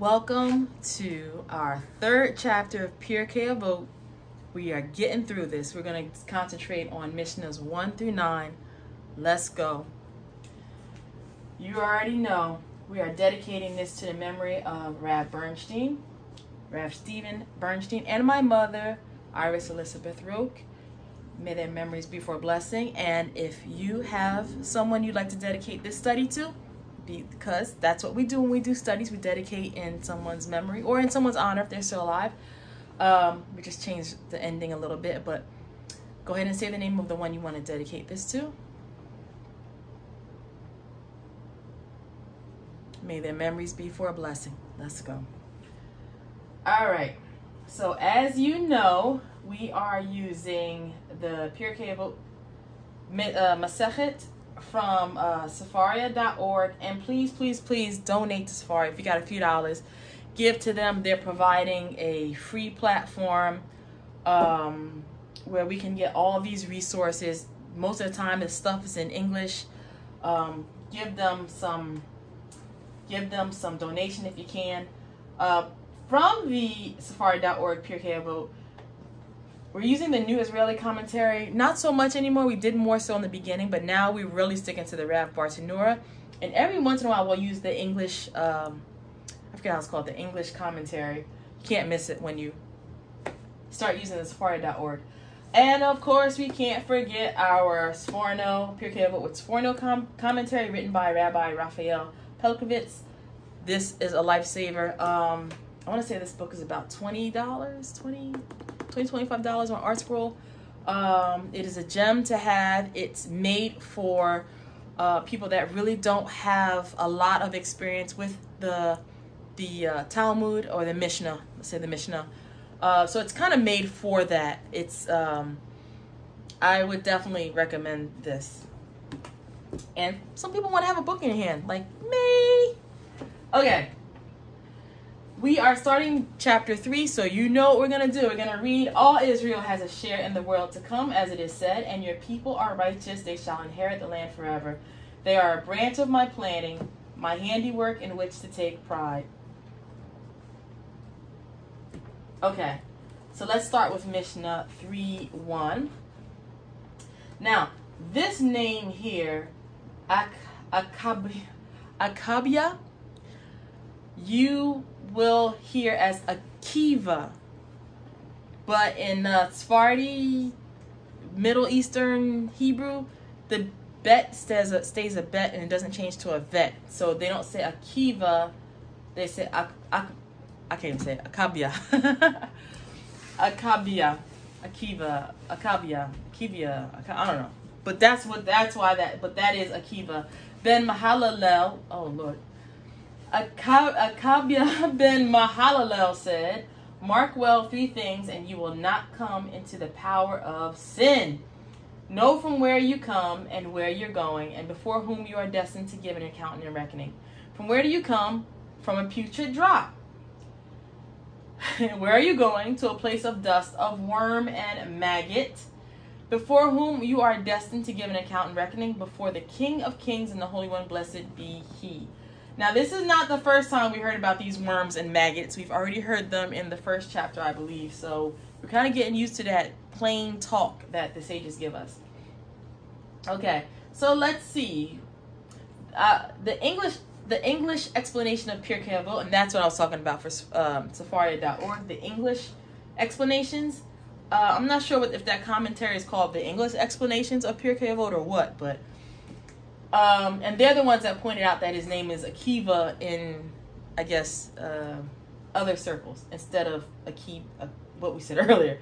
Welcome to our third chapter of Pirkei Avot. We are getting through this. We're going to concentrate on Mishnahs 1 through 9. Let's go. You already know we are dedicating this to the memory of Rav Bernstein, Rav Stephen Bernstein, and my mother, Iris Elizabeth Roque. May their memories be for a blessing. And if you have someone you'd like to dedicate this study to, because that's what we do when we do studies, we dedicate in someone's memory or in someone's honor if they're still alive. Um, we just changed the ending a little bit, but go ahead and say the name of the one you want to dedicate this to. May their memories be for a blessing. Let's go. All right. So as you know, we are using the Pirkei Avot uh, Masechet from uh, Sefaria.org. And please, please, please donate to Sefaria if you got a few dollars give to them. They're providing a free platform um, where we can get all these resources. Most of the time, the stuff is in English. Um, give them some, give them some donation if you can. Uh, from the Sefaria.org Pirkei Avot, we're using the new Israeli commentary. Not so much anymore. We did more so in the beginning, but now we're really sticking to the Rav Bartenura. And every once in a while, we'll use the English um, I forget how it's called, the English commentary. You can't miss it when you start using the Sefaria.org. And of course, we can't forget our Sforno, Pirkei Avot with Sforno com- commentary written by Rabbi Raphael Pelcovitz. This is a lifesaver. Um, I want to say this book is about $20, 20 $20, $25 on ArtScroll. Um, it is a gem to have. It's made for uh, people that really don't have a lot of experience with the the uh, Talmud or the Mishnah, let's say the Mishnah. Uh, so it's kind of made for that. It's um, I would definitely recommend this. And some people want to have a book in your hand, like me. Okay. We are starting chapter 3, so you know what we're going to do. We're going to read All Israel has a share in the world to come, as it is said, and your people are righteous, they shall inherit the land forever. They are a branch of my planting, my handiwork in which to take pride. Okay, so let's start with Mishnah 3 1. Now, this name here, Ak- Akabia, Akabia, you will hear as Akiva. But in uh, Sephardi, Middle Eastern Hebrew, the bet stays a, stays a bet and it doesn't change to a vet. So they don't say Akiva, they say ak, ak, I can't even say it. Akabia. Akabia. Akiva. Akabia. Akivia. I don't know. But that's what that's why that but that is Akiva. Ben Mahalalel. Oh Lord. Akabia ben Mahalalel said, Mark well three things, and you will not come into the power of sin. Know from where you come and where you're going, and before whom you are destined to give an account and reckoning. From where do you come? From a putrid drop. Where are you going? To a place of dust, of worm and maggot, before whom you are destined to give an account and reckoning before the King of Kings and the Holy One, blessed be He. Now, this is not the first time we heard about these worms and maggots. We've already heard them in the first chapter, I believe. So we're kind of getting used to that plain talk that the sages give us. Okay, so let's see. Uh, the English the English explanation of Pirkei Avot, and that's what I was talking about for um, Sefaria.org, the English explanations. Uh, I'm not sure what, if that commentary is called the English explanations of Pirkei Avot or what, but um, and they're the ones that pointed out that his name is Akiva in, I guess, uh, other circles instead of Akiva, uh, what we said earlier.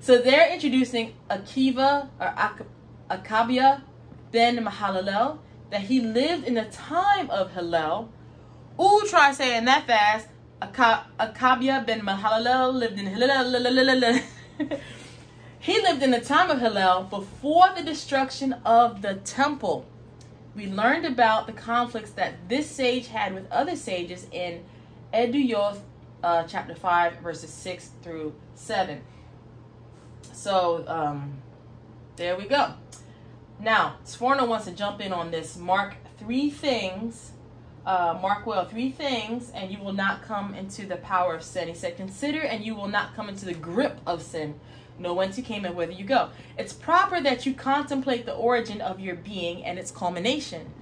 So they're introducing Akiva or Ak- Akabia ben Mahalalel that he lived in the time of Hillel. Ooh, try saying that fast. Akabia ben Mahalalel lived in Hillel. he lived in the time of Hillel before the destruction of the temple. We learned about the conflicts that this sage had with other sages in Eduyoth, uh, chapter 5, verses 6 through 7. So, um, there we go. Now, Sforno wants to jump in on this. Mark three things uh, mark well three things, and you will not come into the power of sin. He said, Consider, and you will not come into the grip of sin. Know whence you came and whither you go. It's proper that you contemplate the origin of your being and its culmination,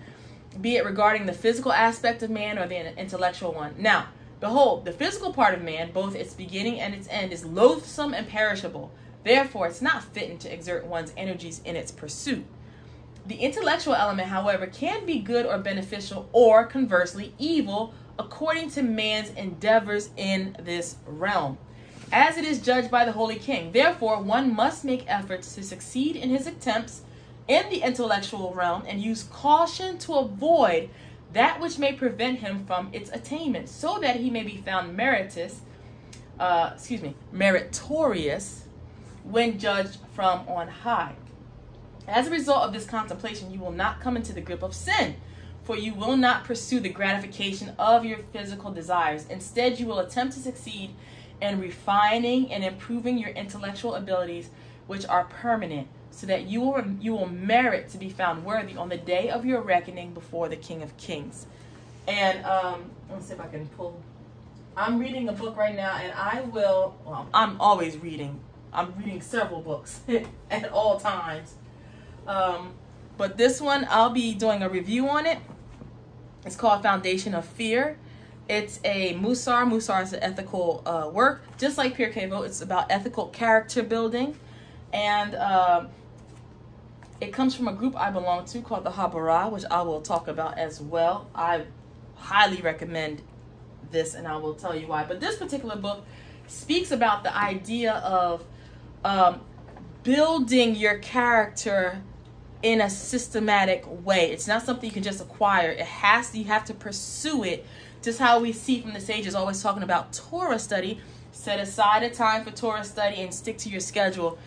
be it regarding the physical aspect of man or the intellectual one. Now, behold, the physical part of man, both its beginning and its end, is loathsome and perishable. Therefore, it's not fitting to exert one's energies in its pursuit. The intellectual element, however, can be good or beneficial, or conversely, evil, according to man's endeavors in this realm, as it is judged by the Holy King. Therefore, one must make efforts to succeed in his attempts in the intellectual realm and use caution to avoid that which may prevent him from its attainment, so that he may be found meritorious, uh, excuse me, meritorious when judged from on high. As a result of this contemplation, you will not come into the grip of sin, for you will not pursue the gratification of your physical desires. Instead, you will attempt to succeed in refining and improving your intellectual abilities, which are permanent, so that you will you will merit to be found worthy on the day of your reckoning before the King of Kings. And um, let's see if I can pull. I'm reading a book right now, and I will. Well, I'm always reading. I'm reading several books at all times. Um, but this one, I'll be doing a review on it. It's called Foundation of Fear. It's a Musar. Musar is an ethical uh, work. Just like Pirkei it's about ethical character building. And uh, it comes from a group I belong to called the Habara, which I will talk about as well. I highly recommend this, and I will tell you why. But this particular book speaks about the idea of um, building your character in a systematic way. It's not something you can just acquire. It has you have to pursue it. Just how we see from the sages always talking about Torah study. Set aside a time for Torah study and stick to your schedule.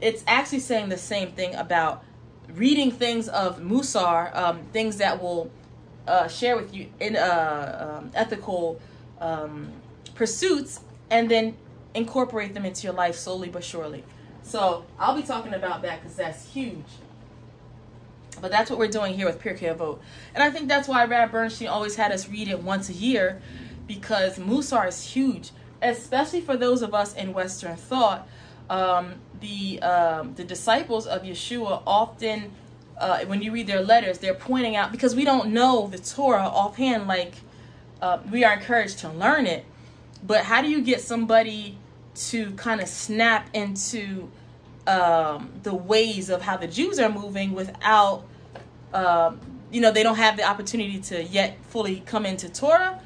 It's actually saying the same thing about reading things of Musar, um, things that will uh, share with you in uh, um, ethical um, pursuits, and then incorporate them into your life slowly but surely. So I'll be talking about that because that's huge. But that's what we're doing here with Pirkei Avot. And I think that's why Rab Bernstein always had us read it once a year because Musar is huge, especially for those of us in Western thought. Um, the um, the disciples of Yeshua often, uh, when you read their letters, they're pointing out because we don't know the Torah offhand. Like uh, we are encouraged to learn it, but how do you get somebody to kind of snap into um, the ways of how the Jews are moving without, um, you know, they don't have the opportunity to yet fully come into Torah.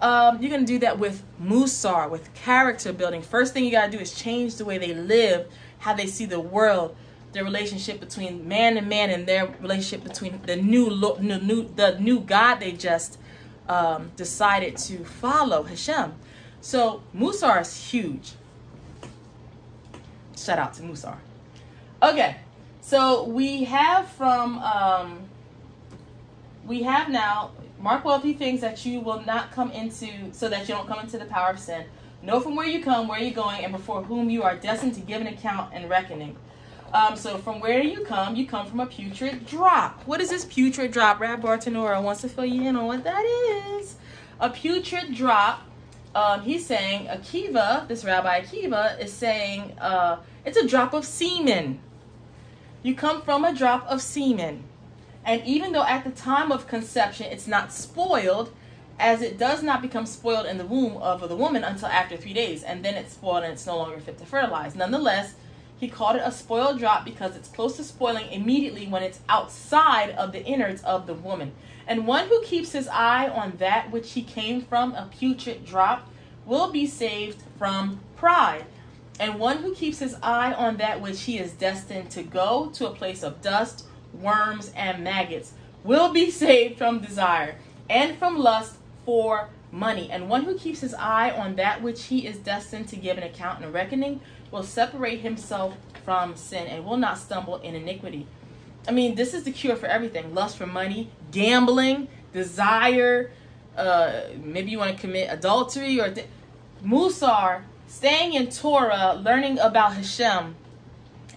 Um, you're going to do that with Musar, with character building. First thing you got to do is change the way they live, how they see the world, their relationship between man and man, and their relationship between the new, new, new the new God they just um, decided to follow, Hashem. So Musar is huge. Shout out to Musar. Okay, so we have from um, we have now mark wealthy things that you will not come into, so that you don't come into the power of sin. Know from where you come, where you're going, and before whom you are destined to give an account and reckoning. Um, so from where you come, you come from a putrid drop. What is this putrid drop? Rab Bartenura wants to fill you in on what that is. A putrid drop. Um, he's saying Akiva, this Rabbi Akiva, is saying uh, it's a drop of semen. You come from a drop of semen. And even though at the time of conception it's not spoiled, as it does not become spoiled in the womb of the woman until after three days, and then it's spoiled and it's no longer fit to fertilize. Nonetheless, he called it a spoiled drop because it's close to spoiling immediately when it's outside of the innards of the woman. And one who keeps his eye on that which he came from, a putrid drop, will be saved from pride. And one who keeps his eye on that which he is destined to go to a place of dust, worms, and maggots will be saved from desire and from lust for money. And one who keeps his eye on that which he is destined to give an account and reckoning will separate himself from sin and will not stumble in iniquity. I mean, this is the cure for everything lust for money, gambling, desire. Uh, maybe you want to commit adultery or. Th- Musar staying in Torah, learning about Hashem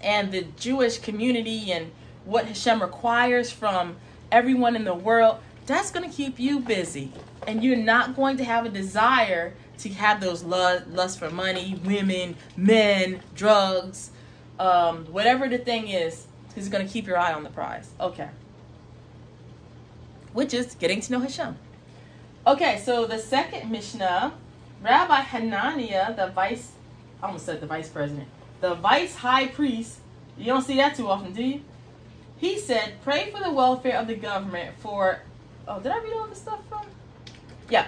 and the Jewish community and what Hashem requires from everyone in the world, that's going to keep you busy. And you're not going to have a desire to have those lust, for money, women, men, drugs, um, whatever the thing is, is going to keep your eye on the prize. Okay. Which is getting to know Hashem. Okay, so the second Mishnah, Rabbi Hananiah, the vice, I almost said the vice president, the vice high priest, you don't see that too often, do you? He said, pray for the welfare of the government for, oh, did I read all this stuff from? Yeah.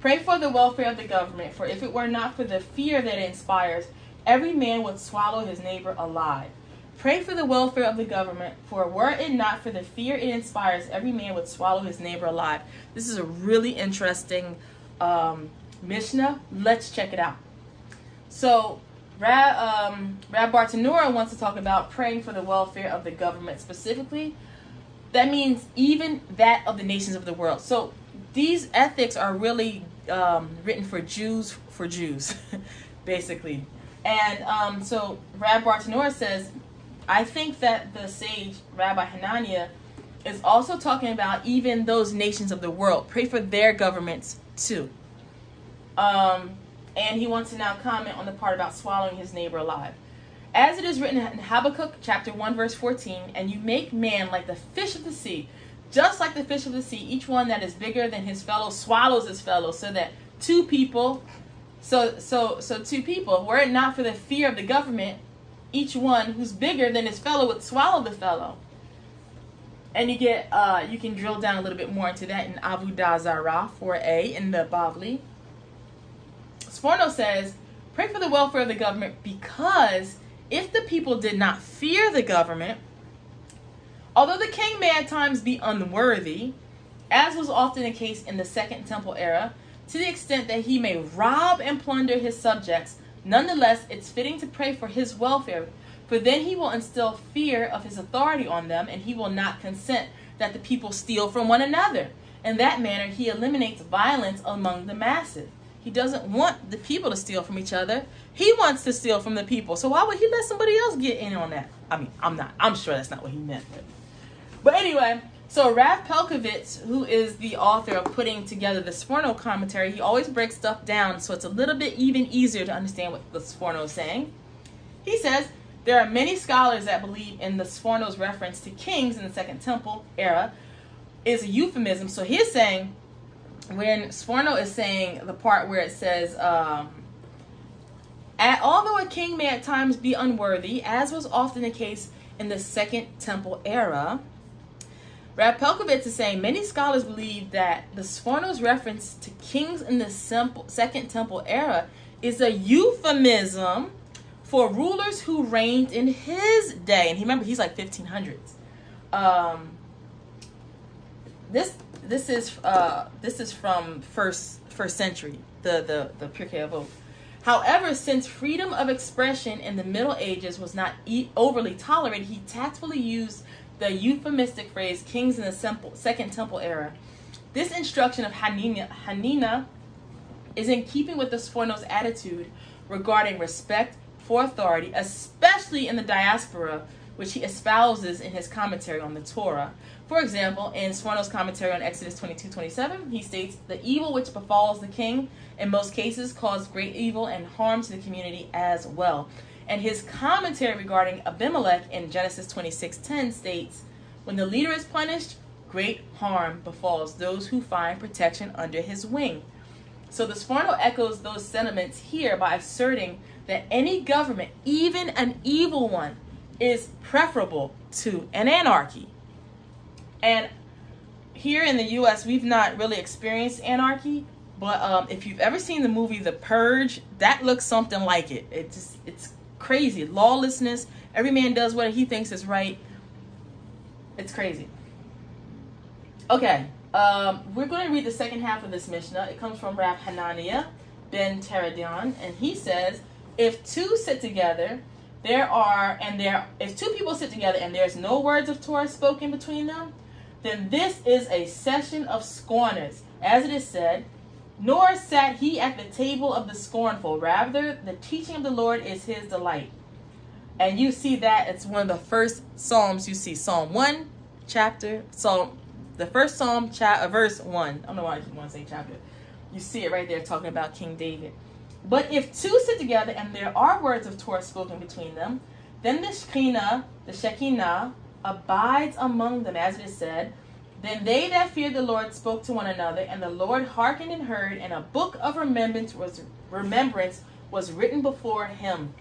Pray for the welfare of the government, for if it were not for the fear that it inspires, every man would swallow his neighbor alive. Pray for the welfare of the government, for were it not for the fear it inspires, every man would swallow his neighbor alive. This is a really interesting um, Mishnah. Let's check it out. So, Rab, um, Rab Bartanura wants to talk about praying for the welfare of the government specifically. That means even that of the nations of the world. So, these ethics are really um, written for Jews for Jews, basically. And um, so, Rab Bartanura says I think that the sage Rabbi Hanania is also talking about even those nations of the world. Pray for their governments too. Um, and he wants to now comment on the part about swallowing his neighbor alive. As it is written in Habakkuk chapter 1 verse 14, and you make man like the fish of the sea, just like the fish of the sea, each one that is bigger than his fellow swallows his fellow, so that two people so so so two people, were it not for the fear of the government, each one who's bigger than his fellow would swallow the fellow. And you get, uh, you can drill down a little bit more into that in Avodah Zarah 4a in the Bavli. Sforno says, pray for the welfare of the government because if the people did not fear the government, although the king may at times be unworthy, as was often the case in the Second Temple era, to the extent that he may rob and plunder his subjects, Nonetheless, it's fitting to pray for his welfare, for then he will instill fear of his authority on them, and he will not consent that the people steal from one another. In that manner, he eliminates violence among the masses. He doesn't want the people to steal from each other. He wants to steal from the people. So why would he let somebody else get in on that? I mean, I'm not. I'm sure that's not what he meant. But, but anyway, so Rav Pelcovitz, who is the author of putting together the Sforno commentary, he always breaks stuff down so it's a little bit even easier to understand what the Sforno is saying. He says there are many scholars that believe in the Sforno's reference to kings in the Second Temple era is a euphemism. So he's saying when Sforno is saying the part where it says, um, at, although a king may at times be unworthy, as was often the case in the Second Temple era, Rav Pelcovitz is saying many scholars believe that the Sforno's reference to kings in the simple, Second Temple era is a euphemism for rulers who reigned in his day. And he remember he's like 1500s. Um, this this is uh, this is from first first century the the the Pirkei. However, since freedom of expression in the Middle Ages was not e- overly tolerated, he tactfully used the euphemistic phrase kings in the simple, Second Temple era. This instruction of Hanina, Hanina is in keeping with the Sforno's attitude regarding respect for authority, especially in the diaspora, which he espouses in his commentary on the Torah. For example, in Sforno's commentary on Exodus 22 27, he states, The evil which befalls the king in most cases caused great evil and harm to the community as well. And his commentary regarding Abimelech in Genesis 26:10 states, "When the leader is punished, great harm befalls those who find protection under his wing." So the Sforno echoes those sentiments here by asserting that any government, even an evil one, is preferable to an anarchy. And here in the U.S., we've not really experienced anarchy, but um, if you've ever seen the movie The Purge, that looks something like it. It just it's crazy. Lawlessness. Every man does what he thinks is right. It's crazy. Okay, um, we're going to read the second half of this Mishnah. It comes from Rav Hananiah ben Teradion, and he says, "If two sit together, there are and there if two people sit together and there's no words of Torah spoken between them, then this is a session of scorners, as it is said." Nor sat he at the table of the scornful. Rather, the teaching of the Lord is his delight. And you see that it's one of the first Psalms you see. Psalm 1, chapter, Psalm the first Psalm, cha- uh, verse one. I don't know why I want to say chapter. You see it right there talking about King David. But if two sit together and there are words of Torah spoken between them, then the Shekinah, the Shekinah, abides among them, as it is said. Then they that feared the Lord spoke to one another, and the Lord hearkened and heard, and a book of remembrance was remembrance was written before him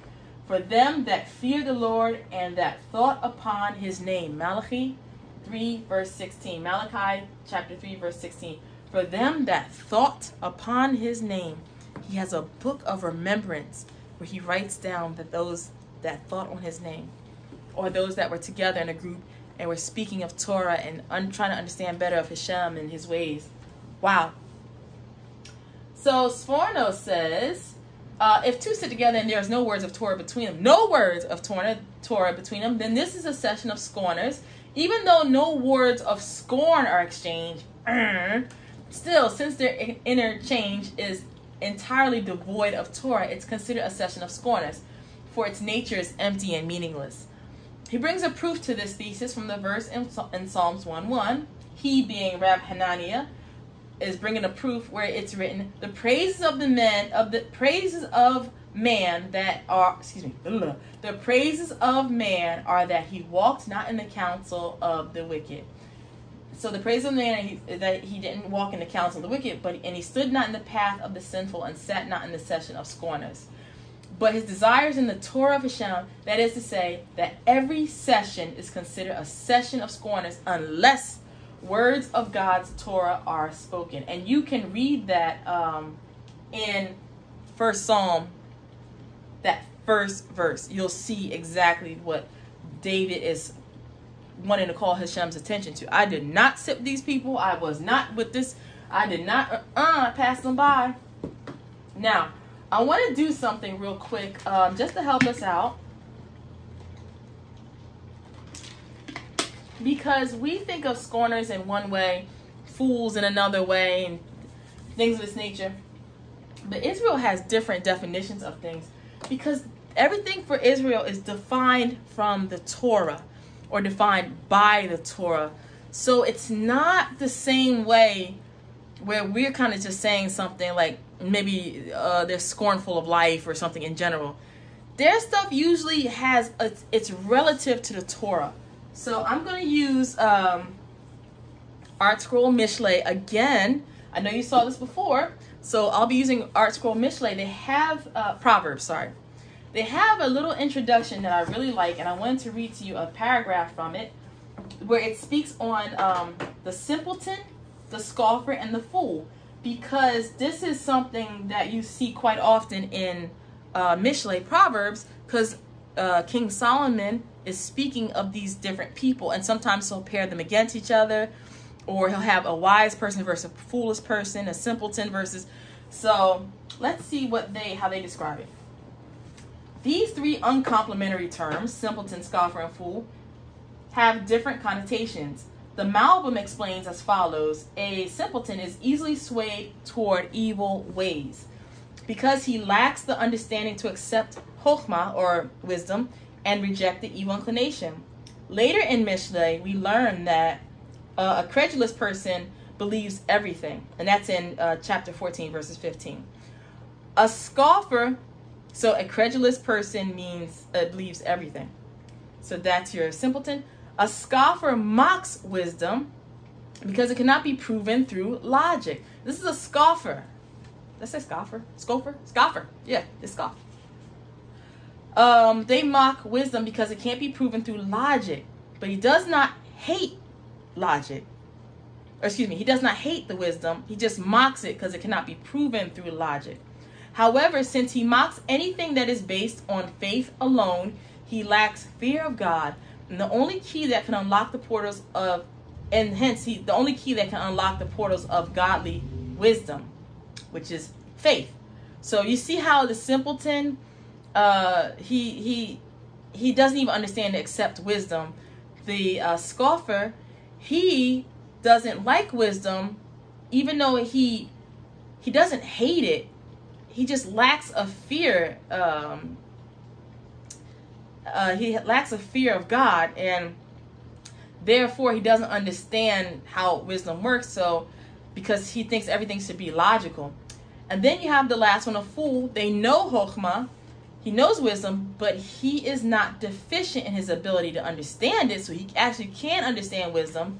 for them that fear the Lord and that thought upon his name. Malachi 3 verse 16. Malachi chapter 3 verse 16. For them that thought upon his name, he has a book of remembrance where he writes down that those that thought on his name or those that were together in a group and were speaking of Torah and trying to understand better of Hashem and his ways. Wow. So Sforno says, uh, if two sit together and there's no words of Torah between them, no words of Torah, Torah between them, then this is a session of scorners. Even though no words of scorn are exchanged, still, since their interchange is entirely devoid of Torah, it's considered a session of scorners, for its nature is empty and meaningless. He brings a proof to this thesis from the verse in, in Psalms 1 1. He, being Rab Hananiah, is bringing a proof where it's written, "The praises of the men of the praises of man that are excuse me, the praises of man are that he walked not in the counsel of the wicked." So the praise of the man that he didn't walk in the counsel of the wicked, but and he stood not in the path of the sinful and sat not in the session of scorners. But his desires in the Torah of Hashem, that is to say, that every session is considered a session of scorners unless words of God's Torah are spoken. And you can read that um, in First Psalm, that first verse. You'll see exactly what David is wanting to call Hashem's attention to. I did not sip these people. I was not with this. I did not uh, uh pass them by. Now, I want to do something real quick um, just to help us out. because we think of scorners in one way, fools in another way, and things of this nature. But Israel has different definitions of things because everything for Israel is defined from the Torah or defined by the Torah. So it's not the same way where we're kind of just saying something like maybe uh, they're scornful of life or something in general. Their stuff usually has a, it's relative to the Torah. So I'm going to use um, ArtScroll Mishle again. I know you saw this before. So I'll be using Art ArtScroll Mishle. They have, uh, Proverbs, sorry. They have a little introduction that I really like, and I wanted to read to you a paragraph from it where it speaks on um, the simpleton, the scoffer, and the fool. Because this is something that you see quite often in uh, Mishle Proverbs, because uh, King Solomon is speaking of these different people, and sometimes he'll pair them against each other, or he'll have a wise person versus a foolish person, a simpleton versus. So let's see what they how they describe it. These three uncomplimentary terms, simpleton, scoffer, and fool, have different connotations. The Malbim explains as follows A simpleton is easily swayed toward evil ways. Because he lacks the understanding to accept chokhmah, or wisdom, and reject the evil inclination. Later in Mishle, we learn that uh, a credulous person believes everything, and that's in uh, chapter 14, verses 15. A scoffer, so a credulous person means uh, believes everything. So that's your simpleton. A scoffer mocks wisdom because it cannot be proven through logic. This is a scoffer. Let's say scoffer. Scoffer? Scoffer. Yeah, it's scoff. Um, they mock wisdom because it can't be proven through logic. But he does not hate logic. Or excuse me, he does not hate the wisdom. He just mocks it because it cannot be proven through logic. However, since he mocks anything that is based on faith alone, he lacks fear of God. And the only key that can unlock the portals of and hence he the only key that can unlock the portals of godly wisdom, which is faith. So you see how the simpleton uh, he he he doesn't even understand to accept wisdom. The uh, scoffer, he doesn't like wisdom, even though he he doesn't hate it. He just lacks a fear. Um, uh, he lacks a fear of God, and therefore he doesn't understand how wisdom works. So because he thinks everything should be logical. And then you have the last one, a fool. They know Chokhmah, he knows wisdom, but he is not deficient in his ability to understand it. So he actually can understand wisdom,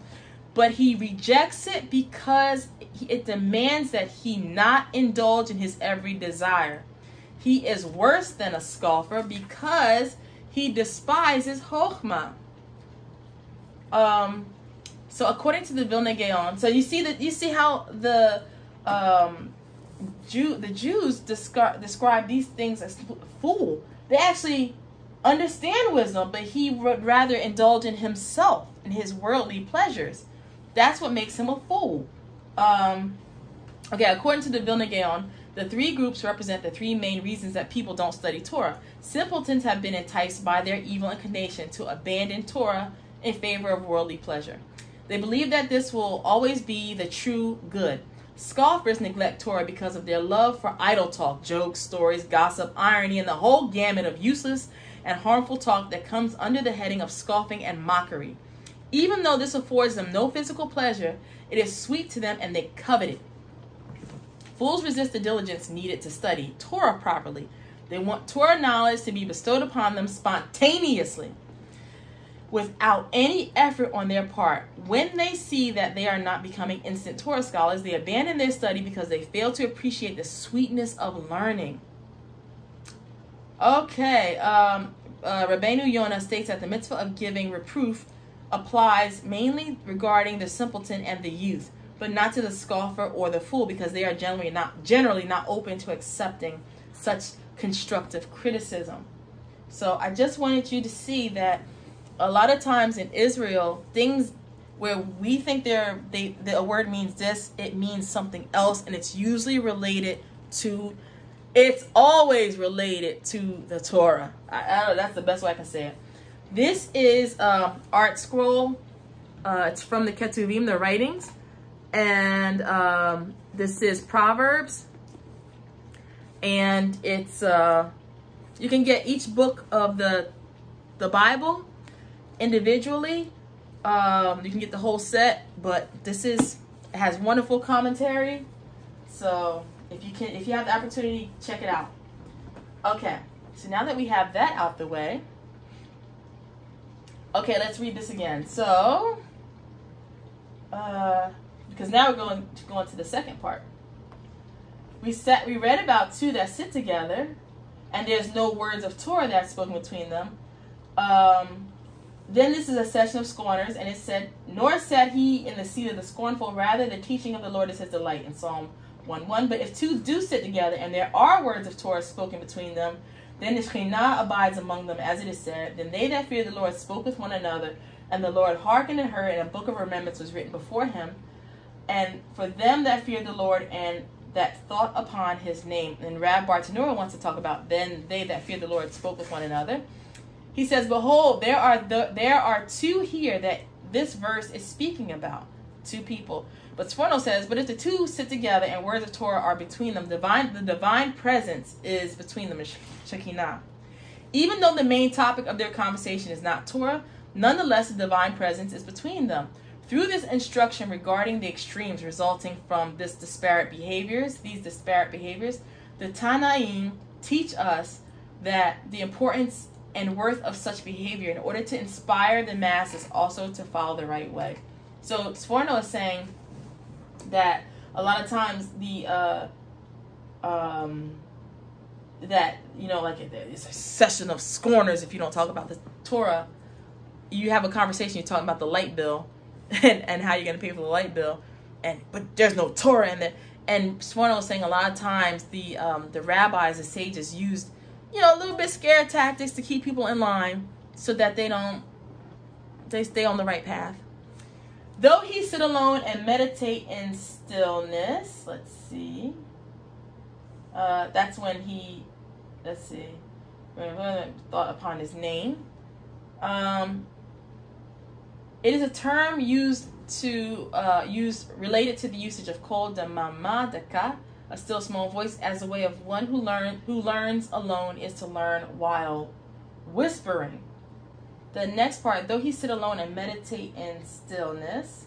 but he rejects it because it demands that he not indulge in his every desire. He is worse than a scoffer because he despises Chokhmah. Um, so according to the Vilna Gaon, so you see that you see how the um, Jew the Jews describe describe these things as fool. They actually understand wisdom, but he would rather indulge in himself and his worldly pleasures. That's what makes him a fool. Um, okay, according to the Vilna Gaon, the three groups represent the three main reasons that people don't study Torah. Simpletons have been enticed by their evil inclination to abandon Torah in favor of worldly pleasure. They believe that this will always be the true good. Scoffers neglect Torah because of their love for idle talk, jokes, stories, gossip, irony, and the whole gamut of useless and harmful talk that comes under the heading of scoffing and mockery. Even though this affords them no physical pleasure, it is sweet to them and they covet it. Fools resist the diligence needed to study Torah properly. They want Torah knowledge to be bestowed upon them spontaneously without any effort on their part. When they see that they are not becoming instant Torah scholars, they abandon their study because they fail to appreciate the sweetness of learning. Okay, um, uh, Rabbeinu Yonah states that the mitzvah of giving reproof applies mainly regarding the simpleton and the youth but not to the scoffer or the fool because they are generally not generally not open to accepting such constructive criticism. So I just wanted you to see that a lot of times in Israel, things where we think they're they the word means this, it means something else, and it's usually related to it's always related to the Torah. I, I that's the best way I can say it. This is uh, ArtScroll. Uh, it's from the Ketuvim, the writings and um, this is Proverbs. And it's, uh, you can get each book of the, the Bible individually. Um, you can get the whole set, but this is, has wonderful commentary. So if you can, if you have the opportunity, check it out. Okay, so now that we have that out the way, okay, let's read this again. So, uh, because now we're going to go into the second part. We set we read about two that sit together, and there's no words of Torah that's spoken between them. Um, then this is a session of scorners, and it said, Nor sat he in the seat of the scornful, rather the teaching of the Lord is his delight in Psalm 1 1. But if two do sit together, and there are words of Torah spoken between them, then the abides among them, as it is said, Then they that fear the Lord spoke with one another, and the Lord hearkened and heard, and a book of remembrance was written before him and for them that feared the Lord and that thought upon his name. And Rab Bartanura wants to talk about then they that feared the Lord spoke with one another. He says, Behold, there are the, there are two here that this verse is speaking about. Two people. But Sforno says, But if the two sit together and words of Torah are between them, divine the divine presence is between them, Shekinah. Even though the main topic of their conversation is not Torah, nonetheless the divine presence is between them. Through this instruction regarding the extremes resulting from this disparate behaviors, these disparate behaviors, the Tanaim teach us that the importance and worth of such behavior in order to inspire the masses also to follow the right way. So Sforno is saying that a lot of times the uh, um, that you know like it's a session of scorners if you don't talk about the Torah. You have a conversation. You're talking about the light bill, and, and how you're going to pay for the light bill. And but there's no Torah in there. And Sforno was saying a lot of times the um, the rabbis, the sages used, you know, a little bit scare tactics to keep people in line so that they don't they stay on the right path. Though he sit alone and meditate in stillness, let's see. Uh, that's when he, let's see, thought upon his name. Um, it is a term used to uh, use related to the usage of kol demamah dakah, a still small voice, as a way of one who learn who learns alone is to learn while whispering. the next part, though he sit alone and meditate in stillness,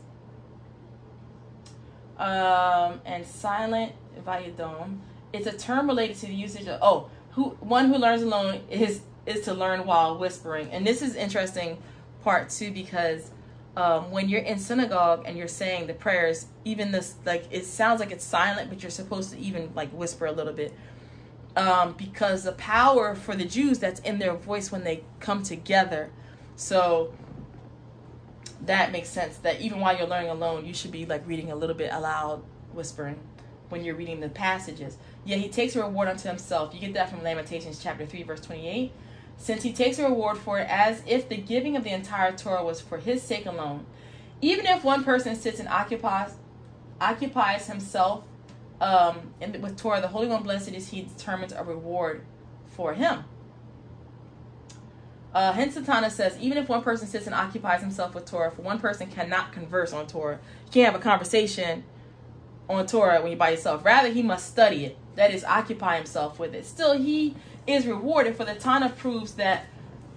um, and silent vayadom, it's a term related to the usage of oh, who one who learns alone is is to learn while whispering, and this is interesting part too because um, when you're in synagogue and you're saying the prayers, even this like it sounds like it's silent, but you're supposed to even like whisper a little bit. Um, because the power for the Jews that's in their voice when they come together. So that makes sense that even while you're learning alone, you should be like reading a little bit aloud, whispering when you're reading the passages. Yet he takes a reward unto himself. You get that from Lamentations chapter 3, verse 28 since he takes a reward for it as if the giving of the entire Torah was for his sake alone. Even if one person sits and occupies occupies himself um, in, with Torah, the Holy One blessed is he determines a reward for him. Uh, Hinsatana says, even if one person sits and occupies himself with Torah, for one person cannot converse on Torah. You can't have a conversation on Torah when you're by yourself. Rather, he must study it. That is, occupy himself with it. Still, he is rewarded, for the Tana proves that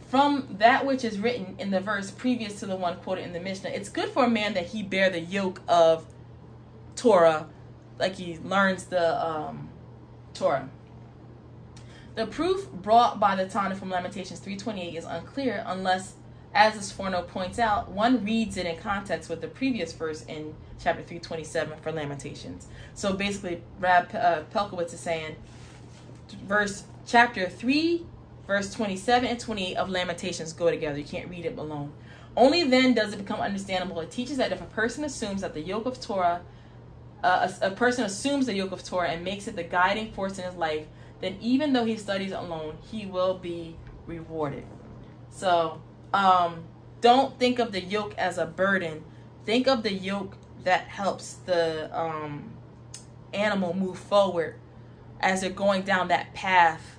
from that which is written in the verse previous to the one quoted in the Mishnah, it's good for a man that he bear the yoke of Torah, like he learns the um, Torah. The proof brought by the Tana from Lamentations 328 is unclear unless, as the Sforno points out, one reads it in context with the previous verse in chapter 327 for Lamentations. So basically, Rab uh, Pelcovitz is saying, verse chapter 3, verse 27 and 28 of Lamentations go together. You can't read it alone. Only then does it become understandable. It teaches that if a person assumes that the yoke of Torah, uh, a, a person assumes the yoke of Torah and makes it the guiding force in his life, then even though he studies alone, he will be rewarded. So, um, don't think of the yoke as a burden. Think of the yoke that helps the um, animal move forward as they're going down that path.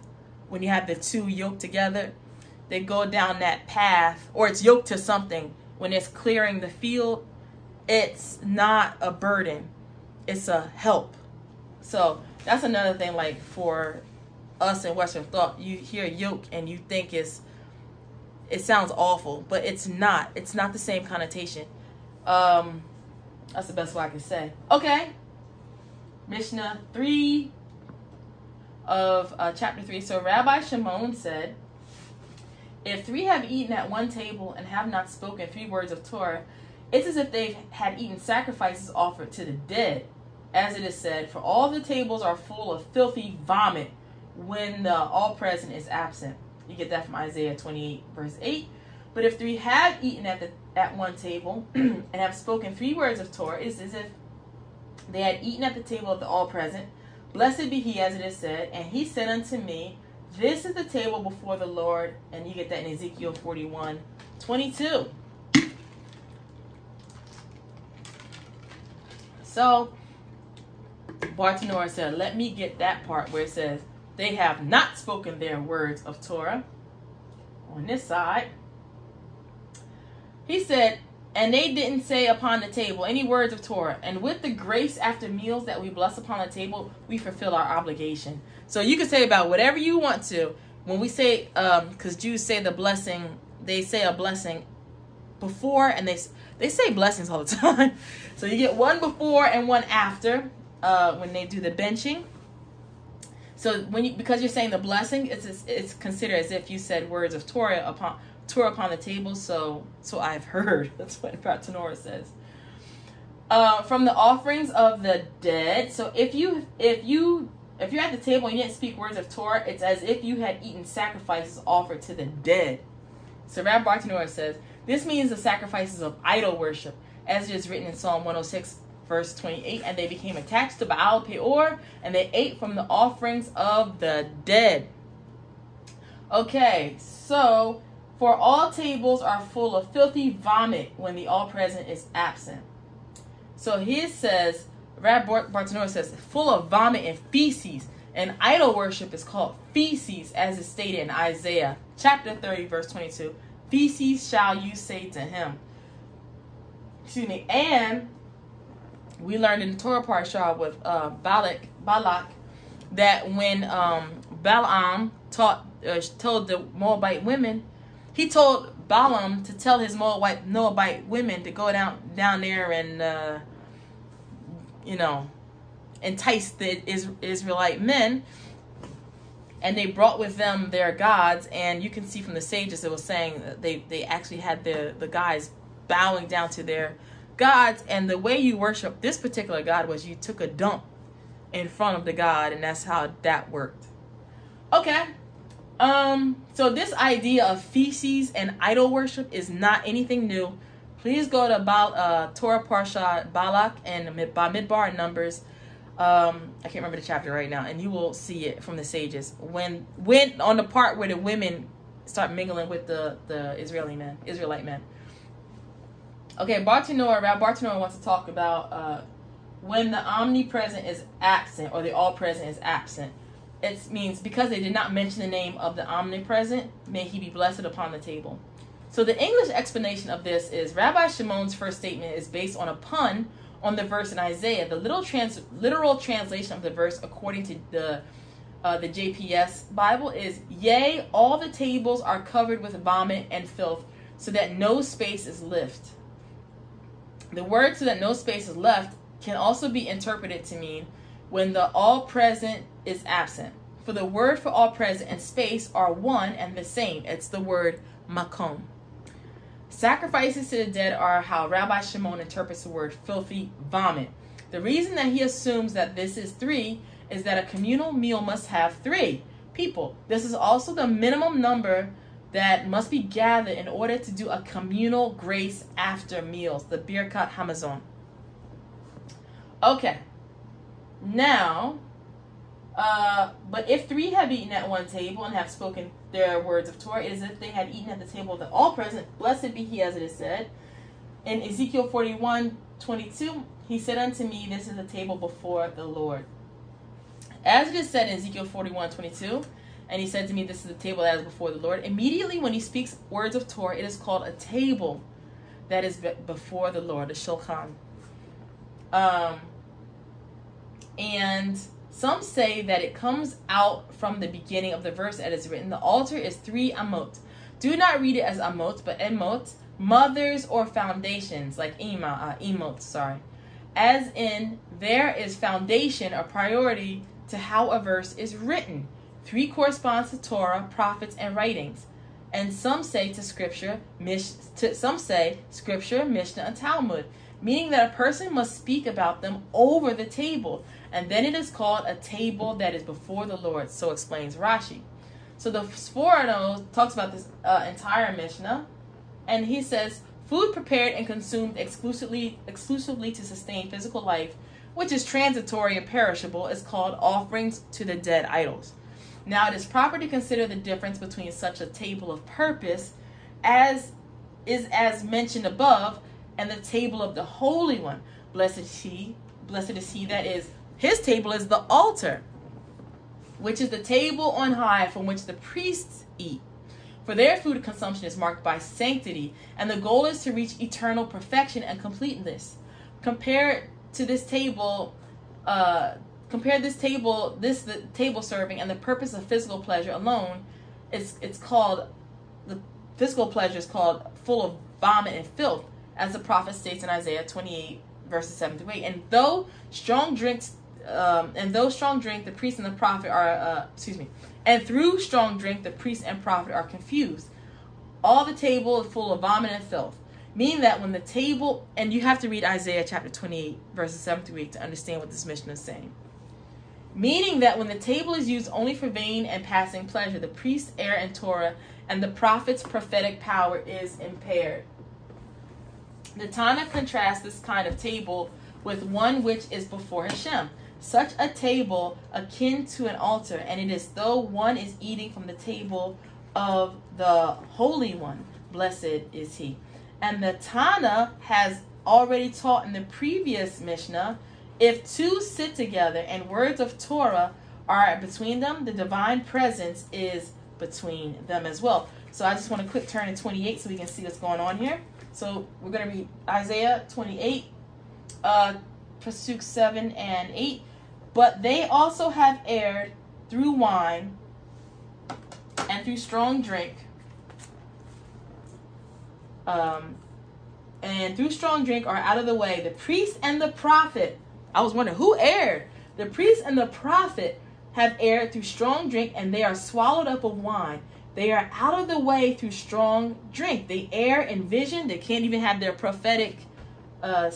When you have the two yoked together they go down that path or it's yoked to something. When it's clearing the field it's not a burden. It's a help. So that's another thing like for us in western thought you hear yoke and you think it's it sounds awful but it's not it's not the same connotation um that's the best way i can say okay mishnah 3 of uh, chapter 3. So Rabbi Shimon said, If three have eaten at one table and have not spoken three words of Torah, it's as if they had eaten sacrifices offered to the dead. As it is said, For all the tables are full of filthy vomit when the all present is absent. You get that from Isaiah 28, verse 8. But if three have eaten at the at one table and have spoken three words of Torah, it's as if they had eaten at the table of the all present Blessed be he, as it is said, and he said unto me, This is the table before the Lord. And you get that in Ezekiel 41 22. So, Bartanora said, Let me get that part where it says, They have not spoken their words of Torah. On this side, he said, and they didn't say upon the table any words of Torah. And with the grace after meals that we bless upon the table, we fulfill our obligation. So you can say about whatever you want to. When we say, because um, Jews say the blessing, they say a blessing before, and they they say blessings all the time. so you get one before and one after uh, when they do the benching. So when you because you're saying the blessing, it's it's considered as if you said words of Torah upon Torah upon the table, so so I've heard. That's what Bartanora says. Uh, from the offerings of the dead. So if you if you if you're at the table and you didn't speak words of Torah, it's as if you had eaten sacrifices offered to the dead. So Rabbi Bartanora says this means the sacrifices of idol worship, as it is written in Psalm 106, verse 28. And they became attached to Baal Peor, and they ate from the offerings of the dead. Okay, so for all tables are full of filthy vomit when the all present is absent. So his says, Rab Bartanora says, full of vomit and feces. And idol worship is called feces, as is stated in Isaiah chapter 30, verse 22. Feces shall you say to him. Excuse me. And we learned in the Torah Parsha with uh, Balak, Balak that when um, Balaam taught, uh, told the Moabite women he told Balaam to tell his Moabite, Moabite women to go down down there and uh, you know entice the Israelite men. And they brought with them their gods, and you can see from the sages it was saying they, they actually had the, the guys bowing down to their gods. And the way you worship this particular god was you took a dump in front of the god, and that's how that worked. Okay, um, so this idea of feces and idol worship is not anything new. Please go to about uh, Torah Parsha Balak and Bamidbar and Numbers. Um, I can't remember the chapter right now, and you will see it from the sages when when on the part where the women start mingling with the the Israeli men, Israelite men. Okay, Bartanor, Rabbi Bartanor wants to talk about uh, when the omnipresent is absent or the all present is absent it means because they did not mention the name of the omnipresent, may he be blessed upon the table. So the English explanation of this is Rabbi Shimon's first statement is based on a pun on the verse in Isaiah. The literal, trans, literal translation of the verse, according to the uh, the JPS Bible, is Yea, all the tables are covered with vomit and filth, so that no space is left. The word so that no space is left can also be interpreted to mean when the all present is absent. For the word for all present and space are one and the same. It's the word makom. Sacrifices to the dead are how Rabbi Shimon interprets the word filthy vomit. The reason that he assumes that this is three is that a communal meal must have three people. This is also the minimum number that must be gathered in order to do a communal grace after meals, the Birkat Hamazon. Okay, now uh, but if three have eaten at one table and have spoken their words of Torah, is if they had eaten at the table of the all present. Blessed be he, as it is said. In Ezekiel 41 22, he said unto me, This is a table before the Lord. As it is said in Ezekiel 41 22, and he said to me, This is the table that is before the Lord. Immediately when he speaks words of Torah, it is called a table that is before the Lord, a shulchan. Um, and some say that it comes out from the beginning of the verse as is written. The altar is three amot. Do not read it as amot, but emot, mothers or foundations, like ima, uh, emot, sorry. As in, there is foundation or priority to how a verse is written. Three corresponds to Torah, prophets, and writings. And some say to scripture, mish, to, some say scripture, Mishnah, and Talmud, meaning that a person must speak about them over the table and then it is called a table that is before the Lord. So explains Rashi. So the Sforno talks about this uh, entire Mishnah, and he says food prepared and consumed exclusively exclusively to sustain physical life, which is transitory and perishable, is called offerings to the dead idols. Now it is proper to consider the difference between such a table of purpose as is as mentioned above and the table of the Holy One. Blessed is he, blessed is he that is his table is the altar, which is the table on high from which the priests eat. For their food consumption is marked by sanctity, and the goal is to reach eternal perfection and completeness. Compared to this table, uh, compare this table, this the table serving, and the purpose of physical pleasure alone. It's it's called the physical pleasure is called full of vomit and filth, as the prophet states in Isaiah 28 verses 7 to 8. And though strong drinks um, and though strong drink, the priest and the prophet are, uh, excuse me, and through strong drink, the priest and prophet are confused. All the table is full of vomit and filth. Meaning that when the table, and you have to read Isaiah chapter 28, verses 7 to 8 to understand what this Mishnah is saying. Meaning that when the table is used only for vain and passing pleasure, the priest's error and Torah and the prophet's prophetic power is impaired. The Tana contrasts this kind of table with one which is before Hashem such a table akin to an altar, and it is though one is eating from the table of the Holy One. Blessed is he. And the Tana has already taught in the previous Mishnah if two sit together and words of Torah are between them, the divine presence is between them as well. So I just want to quick turn to 28 so we can see what's going on here. So we're going to read Isaiah 28, uh, Pasuk 7 and 8. But they also have erred through wine and through strong drink Um, and through strong drink are out of the way. The priest and the prophet. I was wondering who erred. The priest and the prophet have erred through strong drink, and they are swallowed up of wine. They are out of the way through strong drink. They err in vision. They can't even have their prophetic uh,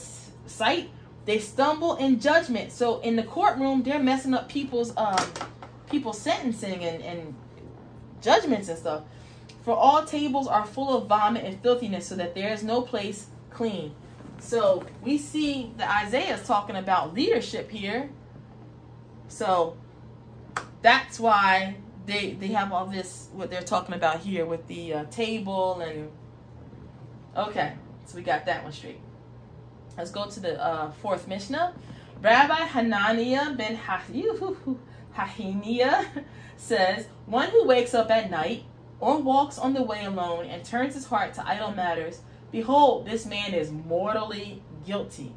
sight. They stumble in judgment. So in the courtroom, they're messing up people's um, people's sentencing and, and judgments and stuff. For all tables are full of vomit and filthiness, so that there is no place clean. So we see that Isaiah is talking about leadership here. So that's why they they have all this what they're talking about here with the uh, table and okay. So we got that one straight. Let's go to the uh, fourth Mishnah. Rabbi Hananiah ben Hahinia says, One who wakes up at night or walks on the way alone and turns his heart to idle matters, behold, this man is mortally guilty.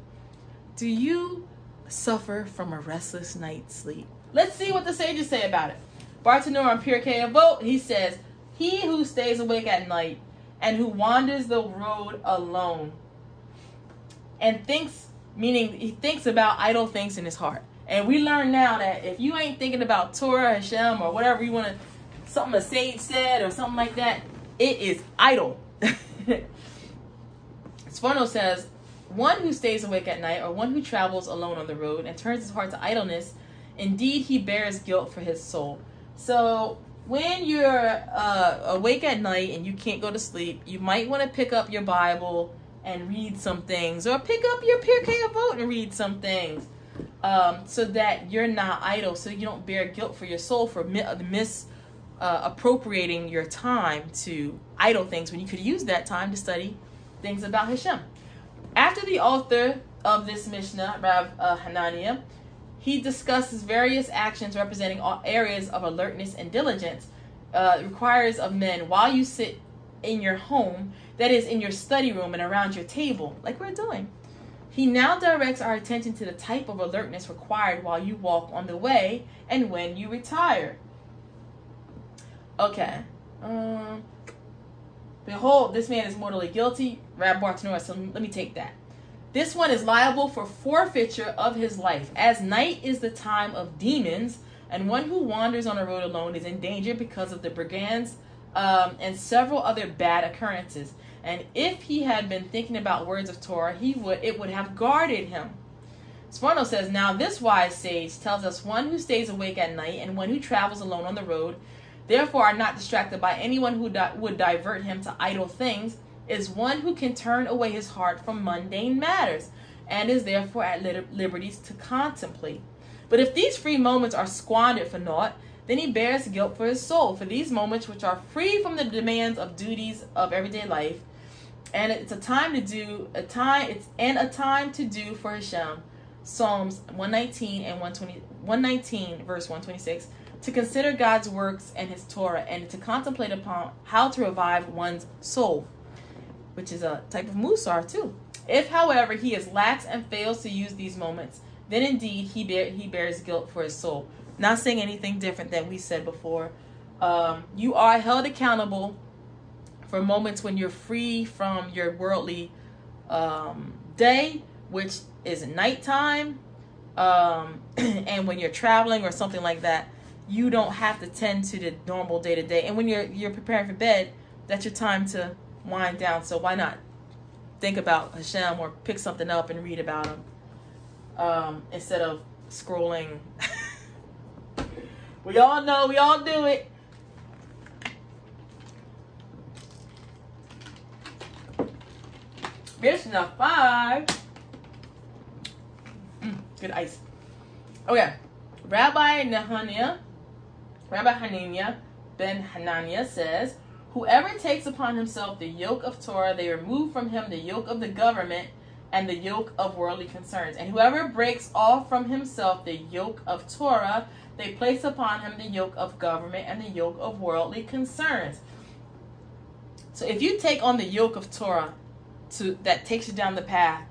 Do you suffer from a restless night's sleep? Let's see what the sages say about it. Bartanur on Pirkei Avot, he says, He who stays awake at night and who wanders the road alone and thinks, meaning he thinks about idle things in his heart. And we learn now that if you ain't thinking about Torah, Hashem, or whatever you want to, something a sage said or something like that, it is idle. Sforno says, one who stays awake at night or one who travels alone on the road and turns his heart to idleness, indeed he bears guilt for his soul. So when you're uh, awake at night and you can't go to sleep, you might want to pick up your Bible and read some things, or pick up your Pirkei Avot and read some things, um, so that you're not idle, so you don't bear guilt for your soul for mis uh, appropriating your time to idle things when you could use that time to study things about Hashem. After the author of this Mishnah, Rav uh, Hananiah, he discusses various actions representing all areas of alertness and diligence uh, requires of men while you sit in your home, that is, in your study room and around your table, like we're doing. He now directs our attention to the type of alertness required while you walk on the way and when you retire. Okay. Um, Behold, this man is mortally guilty. Rab Bartanora, so let me take that. This one is liable for forfeiture of his life, as night is the time of demons, and one who wanders on a road alone is in danger because of the brigands um, and several other bad occurrences. And if he had been thinking about words of Torah, he would it would have guarded him. Sforno says, Now this wise sage tells us one who stays awake at night and one who travels alone on the road, therefore are not distracted by anyone who di- would divert him to idle things, is one who can turn away his heart from mundane matters, and is therefore at liberties to contemplate. But if these free moments are squandered for naught, then he bears guilt for his soul. For these moments, which are free from the demands of duties of everyday life, and it's a time to do a time it's and a time to do for Hashem. Psalms 119 and 120 119 verse 126 to consider God's works and his Torah and to contemplate upon how to revive one's soul, which is a type of musar too. If, however, he is lax and fails to use these moments, then indeed he bear, he bears guilt for his soul. Not saying anything different than we said before. Um, you are held accountable for moments when you're free from your worldly um, day, which is nighttime, um, and when you're traveling or something like that, you don't have to tend to the normal day to day. And when you're you're preparing for bed, that's your time to wind down. So why not think about Hashem or pick something up and read about him um, instead of scrolling. we all know, we all do it. Mishnah 5. Mm, good ice. Okay. Rabbi Nehemiah, Rabbi Hananiah ben Hananiah says, Whoever takes upon himself the yoke of Torah, they remove from him the yoke of the government and the yoke of worldly concerns. And whoever breaks off from himself the yoke of Torah, they place upon him the yoke of government and the yoke of worldly concerns. So if you take on the yoke of Torah, to that takes you down the path,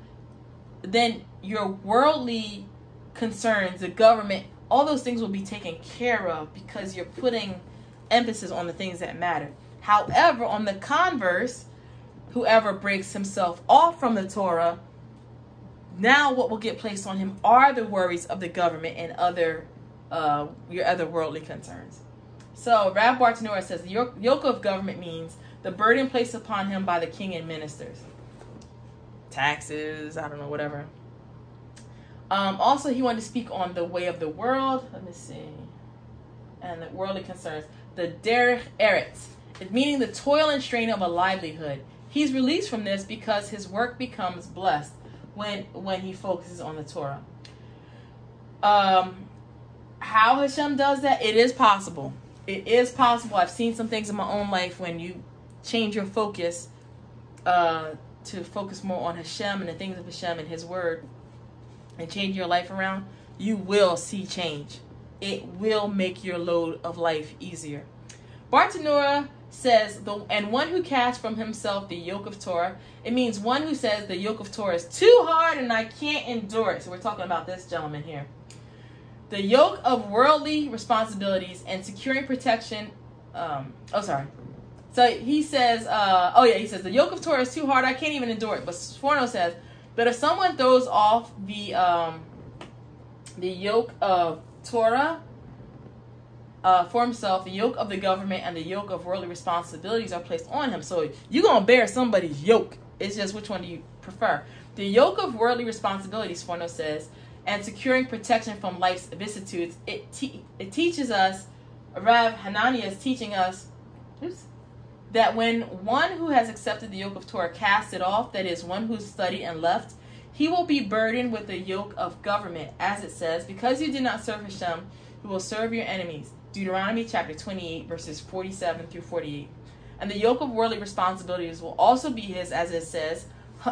then your worldly concerns, the government, all those things will be taken care of because you're putting emphasis on the things that matter. However, on the converse, whoever breaks himself off from the Torah, now what will get placed on him are the worries of the government and other uh, your other worldly concerns. So Rav Bartanora says the yoke of government means the burden placed upon him by the king and ministers. Taxes, I don't know, whatever. Um, also, he wanted to speak on the way of the world. Let me see. And the worldly concerns. The derech eretz, meaning the toil and strain of a livelihood. He's released from this because his work becomes blessed when when he focuses on the Torah. Um, how Hashem does that, it is possible. It is possible. I've seen some things in my own life when you change your focus uh, to focus more on Hashem and the things of Hashem and His Word and change your life around, you will see change. It will make your load of life easier. Bartanora says, the, and one who casts from himself the yoke of Torah, it means one who says the yoke of Torah is too hard and I can't endure it. So we're talking about this gentleman here. The yoke of worldly responsibilities and securing protection. Um, oh, sorry. So he says, uh, oh yeah, he says the yoke of Torah is too hard. I can't even endure it. But Sforno says, but if someone throws off the um, the yoke of Torah uh, for himself, the yoke of the government and the yoke of worldly responsibilities are placed on him. So you're gonna bear somebody's yoke. It's just which one do you prefer? The yoke of worldly responsibilities, Sforno says, and securing protection from life's vicissitudes. It te- it teaches us. Rav Hanania is teaching us. Oops that when one who has accepted the yoke of Torah casts it off, that is, one who studied and left, he will be burdened with the yoke of government, as it says, because you did not serve Hashem, who will serve your enemies. Deuteronomy chapter 28, verses 47 through 48. And the yoke of worldly responsibilities will also be his, as it says,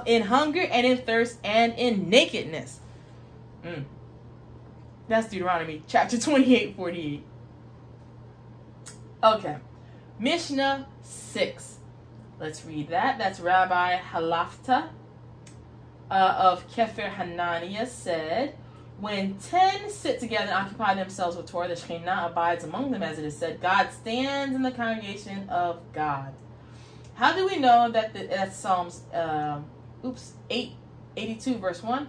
in hunger and in thirst and in nakedness. Mm. That's Deuteronomy chapter 28, 48. Okay. Mishnah 6. Let's read that. That's Rabbi Halafta uh, of Kefer Hanania said, When ten sit together and occupy themselves with Torah, the Shekhinah abides among them, as it is said, God stands in the congregation of God. How do we know that the, that's Psalms, uh, oops, 8, 82, verse 1?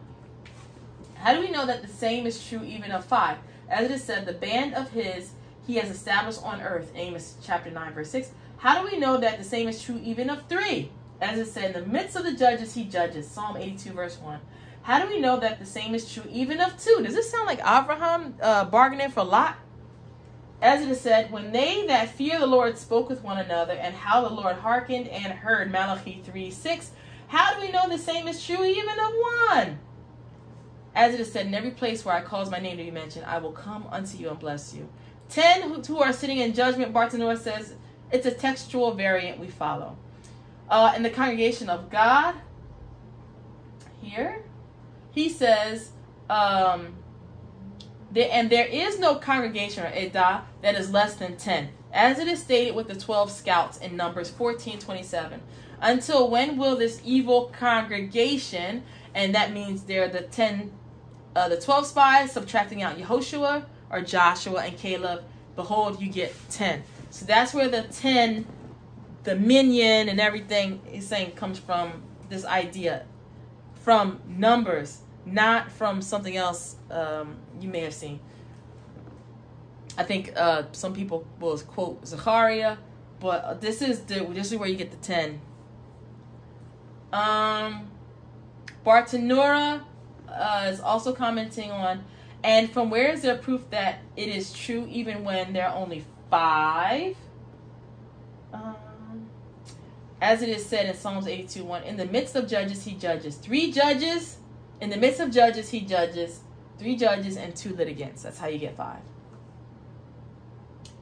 How do we know that the same is true even of 5? As it is said, the band of his he has established on earth. Amos chapter 9, verse 6. How do we know that the same is true even of 3? As it said, in the midst of the judges, he judges. Psalm 82, verse 1. How do we know that the same is true even of 2? Does this sound like Abraham uh, bargaining for Lot? As it is said, when they that fear the Lord spoke with one another, and how the Lord hearkened and heard. Malachi 3, 6. How do we know the same is true even of 1? As it is said, in every place where I cause my name to be mentioned, I will come unto you and bless you. Ten who are sitting in judgment, Bartanora says, it's a textual variant we follow. Uh, in the congregation of God, here, he says, um, and there is no congregation or edah that is less than 10, as it is stated with the 12 scouts in Numbers 14 27. Until when will this evil congregation, and that means they're the 10, uh, the 12 spies, subtracting out Yehoshua, or Joshua and Caleb, behold, you get 10. So that's where the 10, the minyan and everything is saying comes from this idea, from numbers, not from something else um, you may have seen. I think uh, some people will quote Zechariah, but this is the this is where you get the 10. Um, Bartanora uh, is also commenting on and from where is there proof that it is true even when there are only five? Um, as it is said in Psalms 82 1, in the midst of judges, he judges. Three judges, in the midst of judges, he judges. Three judges and two litigants. That's how you get five.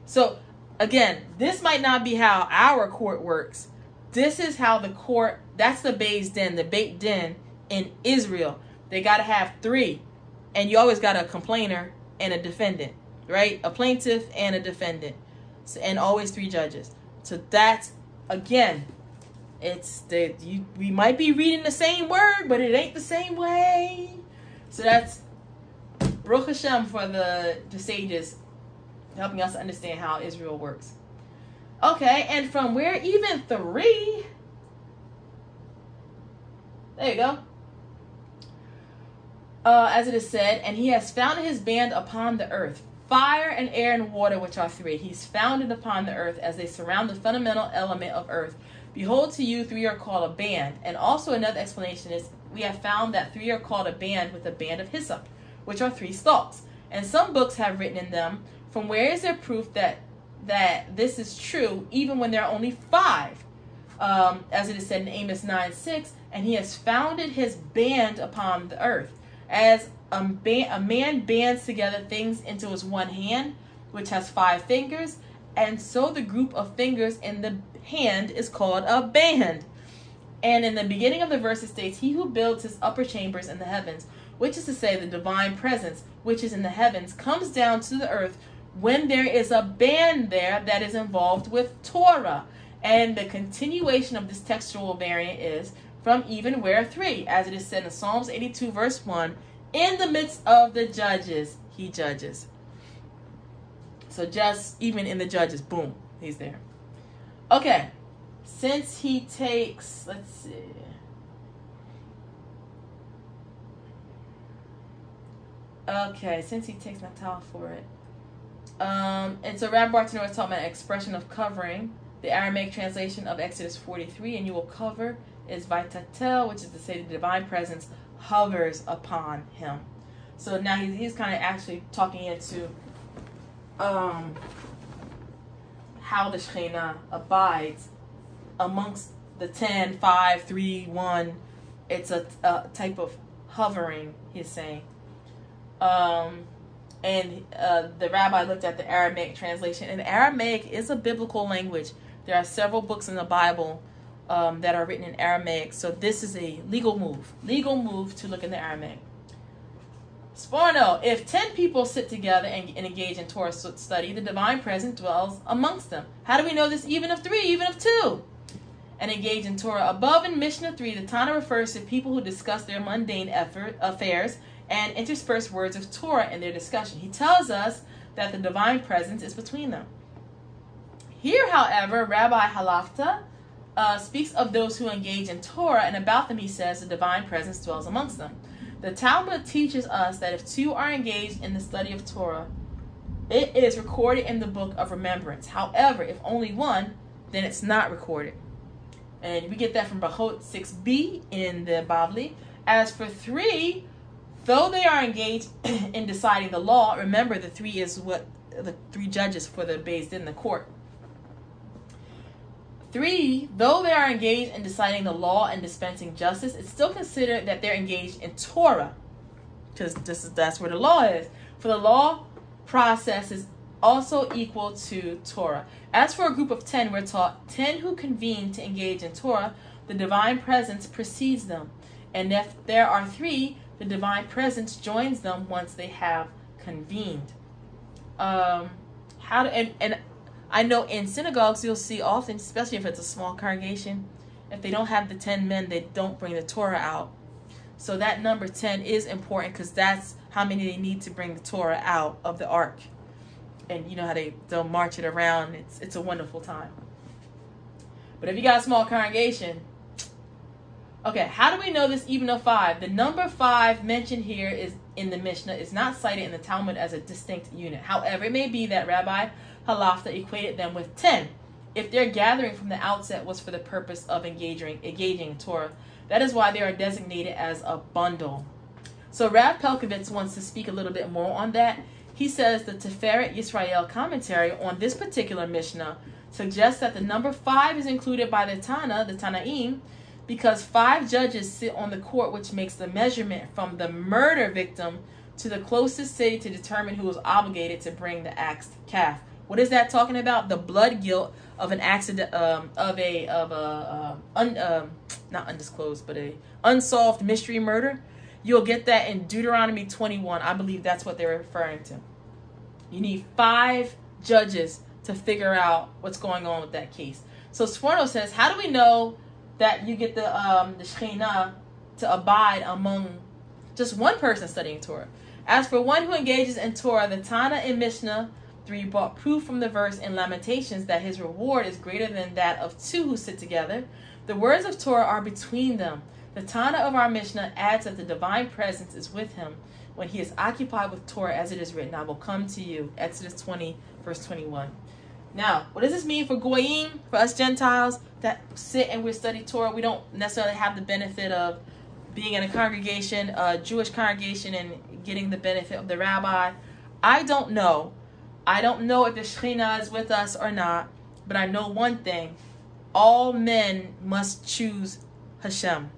So, again, this might not be how our court works. This is how the court, that's the Beis Din, the Beit Din in Israel. They got to have three and you always got a complainer and a defendant, right? A plaintiff and a defendant, so, and always three judges. So that's again, it's the you. We might be reading the same word, but it ain't the same way. So that's Baruch Hashem for the the sages helping us understand how Israel works. Okay, and from where even three There you go. Uh, as it is said, and he has founded his band upon the earth, fire and air and water, which are three. He's founded upon the earth as they surround the fundamental element of earth. Behold, to you three are called a band. And also another explanation is we have found that three are called a band with a band of hyssop, which are three stalks. And some books have written in them, from where is there proof that that this is true, even when there are only five? Um, as it is said in Amos 9 6, and he has founded his band upon the earth. As a, a man bands together things into his one hand, which has five fingers, and so the group of fingers in the hand is called a band. And in the beginning of the verse, it states, He who builds his upper chambers in the heavens, which is to say, the divine presence, which is in the heavens, comes down to the earth when there is a band there that is involved with Torah. And the continuation of this textual variant is from even where three, as it is said in Psalms 82, verse 1, in the midst of the judges, he judges. So just even in the judges, boom, he's there. Okay, since he takes, let's see. Okay, since he takes Natal for it. Um, and so Rabbi Bartanora was talking about expression of covering, the Aramaic translation of Exodus 43, and you will cover is Vaitatel, which is to say the divine presence hovers upon him. So now he's, he's kind of actually talking into um, how the Shekhinah abides amongst the 10, 5, 3, 1. It's a, a type of hovering, he's saying. Um, and uh, the rabbi looked at the Aramaic translation, and Aramaic is a biblical language. There are several books in the Bible um, that are written in Aramaic, so this is a legal move. Legal move to look in the Aramaic. Sforno, if 10 people sit together and, and, engage in Torah study, the divine presence dwells amongst them. How do we know this even of three, even of two? And engage in Torah. Above in Mishnah 3, the Tana refers to people who discuss their mundane effort, affairs and intersperse words of Torah in their discussion. He tells us that the divine presence is between them. Here, however, Rabbi Halafta uh, speaks of those who engage in Torah, and about them he says the divine presence dwells amongst them. The Talmud teaches us that if two are engaged in the study of Torah, it is recorded in the book of remembrance. However, if only one, then it's not recorded. And we get that from Brachot 6b in the Bavli. As for three, though they are engaged in deciding the law, remember the three is what the three judges for the Beis in the court. Three, though they are engaged in deciding the law and dispensing justice, it's still considered that they're engaged in Torah, because this is that's where the law is. For the law process is also equal to Torah. As for a group of ten, we're taught ten who convene to engage in Torah, the divine presence precedes them, and if there are three, the divine presence joins them once they have convened. Um, how to and and I know in synagogues you'll see often, especially if it's a small congregation, if they don't have the 10 men, they don't bring the Torah out. So that number 10 is important because that's how many they need to bring the Torah out of the ark. And you know how they, they'll march it around. It's, it's a wonderful time. But if you got a small congregation, okay, how do we know this even of five? The number five mentioned here is in the Mishnah is not cited in the Talmud as a distinct unit. However, it may be that Rabbi Halafta equated them with 10. If their gathering from the outset was for the purpose of engaging, engaging Torah, that is why they are designated as a bundle. So Rav Pelcovitz wants to speak a little bit more on that. He says the Tiferet Yisrael commentary on this particular Mishnah suggests that the number five is included by the Tana, the Tanaim, because five judges sit on the court, which makes the measurement from the murder victim to the closest city to determine who is obligated to bring the axed calf. What is that talking about? The blood guilt of an accident, um, of a of a uh, un, um, not undisclosed, but a unsolved mystery murder. You'll get that in Deuteronomy 21. I believe that's what they're referring to. You need five judges to figure out what's going on with that case. So Sforno says, how do we know that you get the um, the Shekhinah to abide among just one person studying Torah? As for one who engages in Torah, the Tana and Mishnah 3 brought proof from the verse in Lamentations that his reward is greater than that of two who sit together. The words of Torah are between them. The Tana of our Mishnah adds that the divine presence is with him when he is occupied with Torah, as it is written, I will come to you. Exodus 20, verse 21. Now, what does this mean for Goyim, for us Gentiles that sit and we study Torah? We don't necessarily have the benefit of being in a congregation, a Jewish congregation, and getting the benefit of the rabbi. I don't know. I don't know if the Shekhinah is with us or not, but I know one thing. All men must choose Hashem.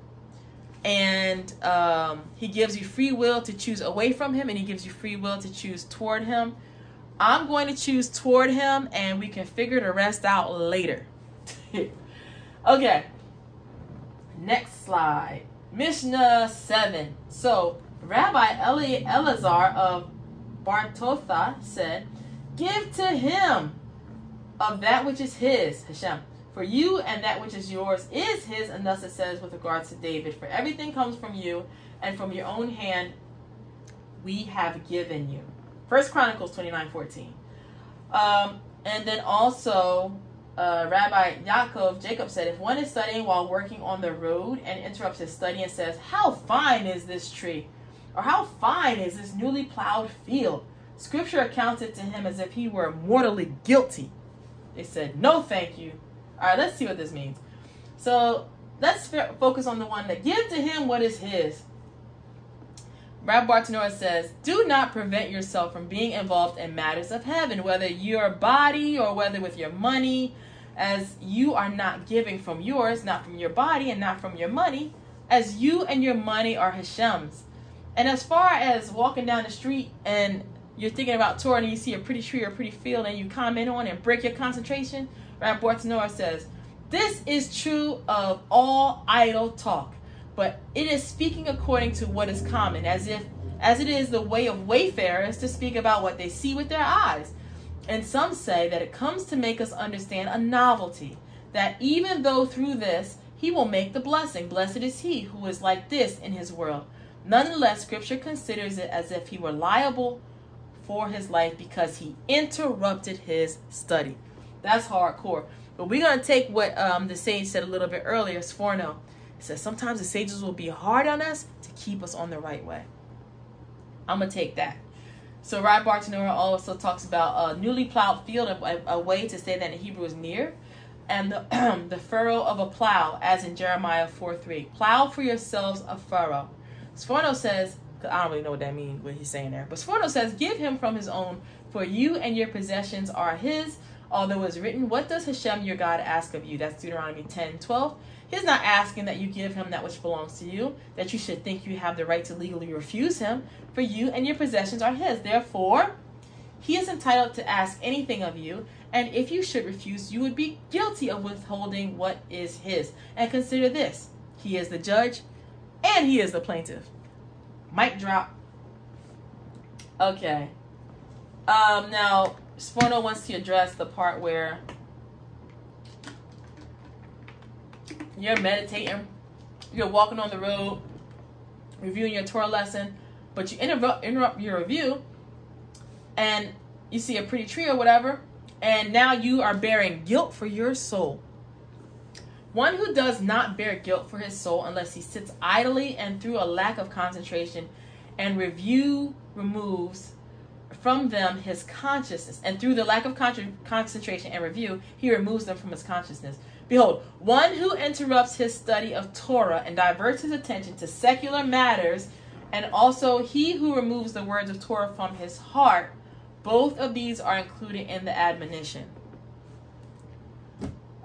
And um, he gives you free will to choose away from him and he gives you free will to choose toward him. I'm going to choose toward him and we can figure the rest out later. Okay. Next slide. Mishnah 7 so rabbi Eli elazar of bartotha said give to him of that which is his hashem for you and that which is yours is his, and thus it says with regards to David, for everything comes from you, and from your own hand we have given you. First Chronicles 29 14. Um, and then also, uh, Rabbi Yaakov, Jacob said, if one is studying while working on the road and interrupts his study and says, How fine is this tree? Or how fine is this newly plowed field? Scripture accounts it to him as if he were mortally guilty. They said, No, thank you. All right, let's see what this means. So let's focus on the one that give to him what is his. Rabbi Bartanora says, Do not prevent yourself from being involved in matters of heaven, whether your body or whether with your money, as you are not giving from yours, not from your body, and not from your money, as you and your money are Hashem's. And as far as walking down the street and you're thinking about Torah and you see a pretty tree or a pretty field and you comment on and break your concentration, Rabbi Bartanora says, This is true of all idle talk, but it is speaking according to what is common, as if as it is the way of wayfarers to speak about what they see with their eyes. And some say that it comes to make us understand a novelty, that even though through this he will make the blessing, blessed is he who is like this in his world. Nonetheless, scripture considers it as if he were liable for his life because he interrupted his study. That's hardcore. But we're going to take what um, the sage said a little bit earlier, Sforno. Says sometimes the sages will be hard on us to keep us on the right way. I'm going to take that. So Rabbi Bartanora also talks about a newly plowed field, a, a way to say that in Hebrew is near, and the, the furrow of a plow, as in Jeremiah 4 3. Plow for yourselves a furrow. Sforno says, I don't really know what that means, what he's saying there, but Sforno says, Give him from his own, for you and your possessions are his although it's written, What does Hashem your God ask of you? That's Deuteronomy 10 12. He's not asking that you give him that which belongs to you, that you should think you have the right to legally refuse him, for you and your possessions are his. Therefore, he is entitled to ask anything of you, and if you should refuse, you would be guilty of withholding what is his. And consider this he is the judge and he is the plaintiff. Mic drop. Okay. Um, now, Sforno wants to address the part where you're meditating, you're walking on the road, reviewing your Torah lesson, but you interrupt interrupt your review, and you see a pretty tree or whatever, and now you are bearing guilt for your soul. One who does not bear guilt for his soul unless he sits idly and through a lack of concentration and review removes from them his consciousness, and through the lack of con- concentration and review, he removes them from his consciousness. Behold, one who interrupts his study of Torah and diverts his attention to secular matters, and also he who removes the words of Torah from his heart, both of these are included in the admonition.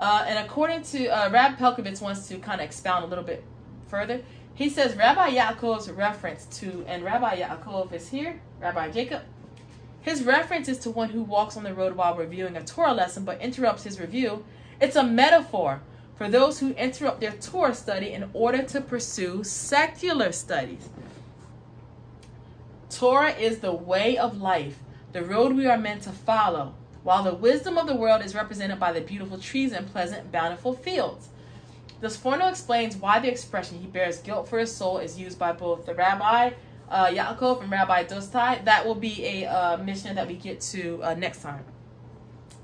Uh, and according to uh, Rab Pelcovitz wants to kind of expound a little bit further. He says Rabbi Yaakov's reference to, and Rabbi Yaakov is here, Rabbi Jacob, his reference is to one who walks on the road while reviewing a Torah lesson but interrupts his review. It's a metaphor for those who interrupt their Torah study in order to pursue secular studies. Torah is the way of life, the road we are meant to follow, while the wisdom of the world is represented by the beautiful trees and pleasant, bountiful fields. The Sforno explains why the expression he bears guilt for his soul is used by both the rabbi uh, Yaakov and Rabbi Dostai. That will be a uh, Mishnah that we get to uh, next time.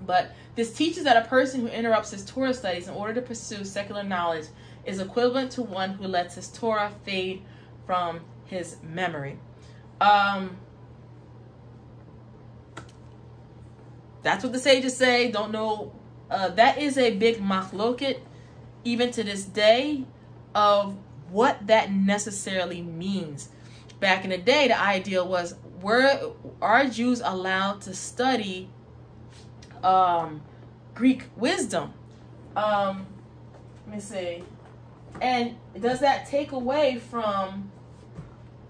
But this teaches that a person who interrupts his Torah studies in order to pursue secular knowledge is equivalent to one who lets his Torah fade from his memory. Um, that's what the sages say. Don't know. Uh, that is a big machloket, even to this day, of what that necessarily means. Back in the day, the idea was were are Jews allowed to study um, Greek wisdom? Um, let me see. And does that take away from?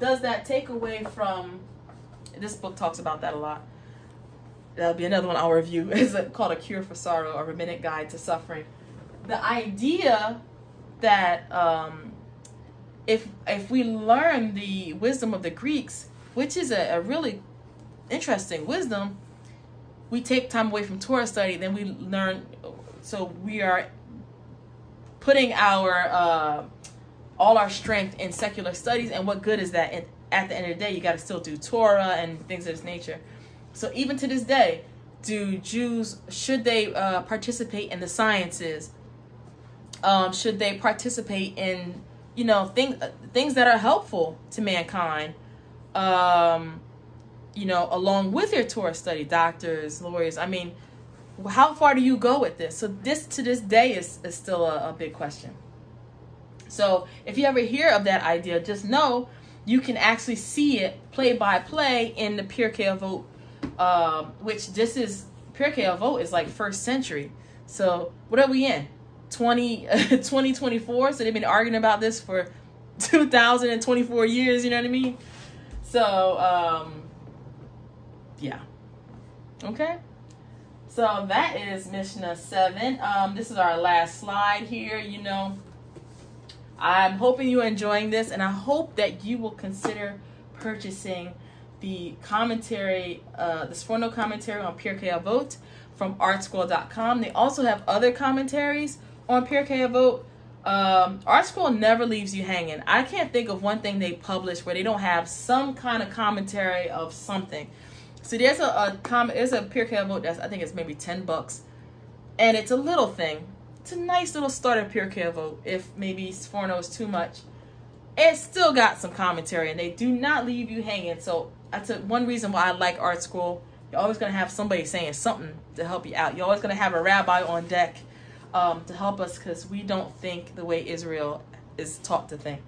Does that take away from? This book talks about that a lot. That'll be another one I'll review. It's called A Cure for Sorrow, a rabbinic guide to suffering. The idea that um, if if we learn the wisdom of the Greeks, which is a, a really interesting wisdom, we take time away from Torah study, then we learn. So we are putting our uh, all our strength in secular studies, and what good is that? And at the end of the day, you got to still do Torah and things of this nature. So even to this day, do Jews should they uh, participate in the sciences? Um, should they participate in you know things things that are helpful to mankind? Um, you know, along with your Torah study, doctors, lawyers. I mean, how far do you go with this? So this to this day is, is still a, a big question. So if you ever hear of that idea, just know you can actually see it play by play in the Pirkei Avot um, which this is Pirkei Avot is like first century. So what are we in? 20, 2024? So they've been arguing about this for 2024 years, you know what I mean? So, um, yeah. Okay. So that is Mishnah 7. Um, this is our last slide here, you know. I'm hoping you're enjoying this, and I hope that you will consider purchasing the commentary, uh, the Sforno commentary on Pirkei Avot from artscroll.com. They also have other commentaries on Pirkei Avot. Um, ArtScroll never leaves you hanging. I can't think of one thing they publish where they don't have some kind of commentary of something. So there's a, a comment, there's a Pirkei Avot that's I think it's maybe ten bucks, and it's a little thing. It's a nice little starter Pirkei Avot. If maybe Sforno is too much, it's still got some commentary, and they do not leave you hanging. So that's a, one reason why I like ArtScroll. You're always going to have somebody saying something to help you out. You're always going to have a rabbi on deck um, to help us because we don't think the way Israel is taught to think.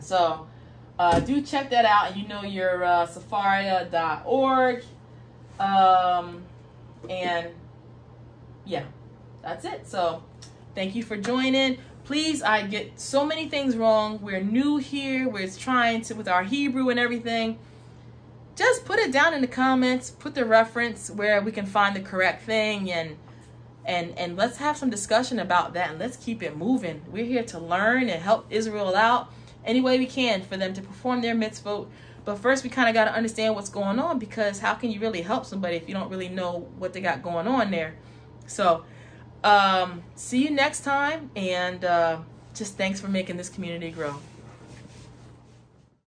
So uh, do check that out. You know your uh, Sefaria.org. Um, and yeah, that's it. So thank you for joining. Please, I get so many things wrong. We're new here. We're trying to with our Hebrew and everything just put it down in the comments put the reference where we can find the correct thing and and and let's have some discussion about that and let's keep it moving. We're here to learn and help israel out any way we can for them to perform their mitzvot. But first we kind of got to understand what's going on because how can you really help somebody if you don't really know what they got going on there? So um see you next time and uh just thanks for making this community grow